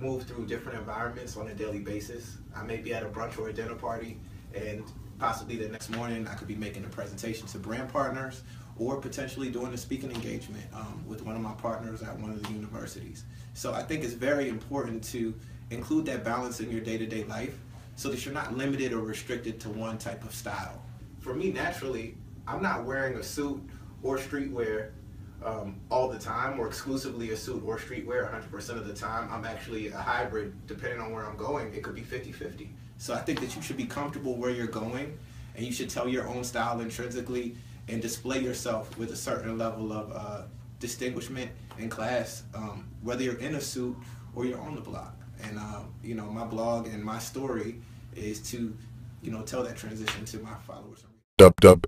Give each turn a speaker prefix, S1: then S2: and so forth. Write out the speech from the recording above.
S1: move through different environments on a daily basis. I may be at a brunch or a dinner party, and possibly the next morning I could be making a presentation to brand partners or potentially doing a speaking engagement um, with one of my partners at one of the universities. So I think it's very important to include that balance in your day to day life so that you're not limited or restricted to one type of style. For me, naturally, I'm not wearing a suit or streetwear um, all the time or exclusively a suit or streetwear 100% of the time. I'm actually a hybrid depending on where I'm going. It could be 50 50. So I think that you should be comfortable where you're going and you should tell your own style intrinsically and display yourself with a certain level of uh, distinguishment and class, um, whether you're in a suit or you're on the block. And um, you know, my blog and my story is to, you know, tell that transition to my followers.
S2: Dub dub.